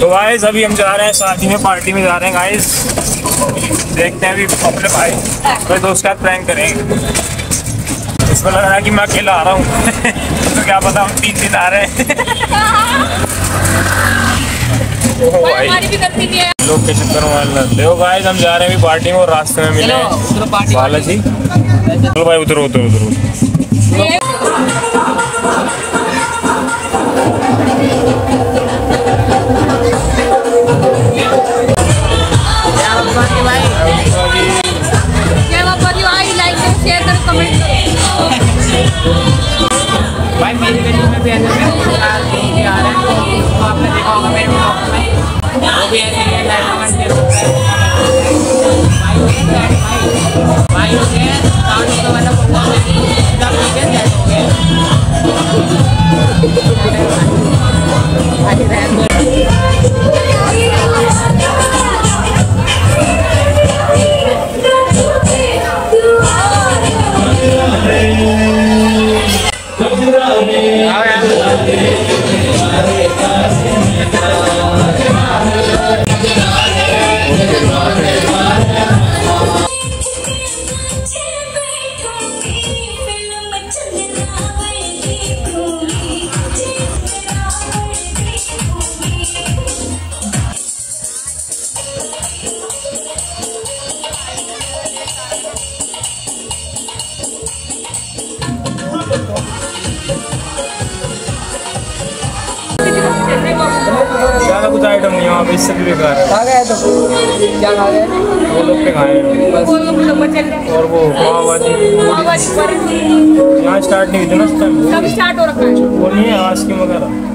तो गाइस अभी हम जा रहे हैं शादी में पार्टी में जा रहे हैं गाइस देखते हैं अभी अपने भाई मेरे दोस्त के प्रैंक करेंगे. इसको लग रहा है कि मैं अकेला आ रहा हूँ. तो क्या पता हम तीन दिन आ रहे हैं ओ भाई हमारी भी गलती नहीं है लोग के चक्कर में देखो गाइस हम जा रहे हैं अभी पार्टी में और रास्ते में मिले बालाजी चलो भाई उधर उधर उधर उधर भाई जय बाबा जी आई लाइक करो शेयर करो कमेंट करो भाई मेरी गली में भी भी आ रहे हैं। Yeah. है इससे भी बेकार है। आ गए तो क्या खा गए? वो लोग पे खाए हैं। लोग बच्चे और वो पाव भाजी आवाज़ पर यहाँ स्टार्ट नहीं हुई थी ना उस टाइम कब स्टार्ट हो रखा है। वो नहीं है आज की वगैरह।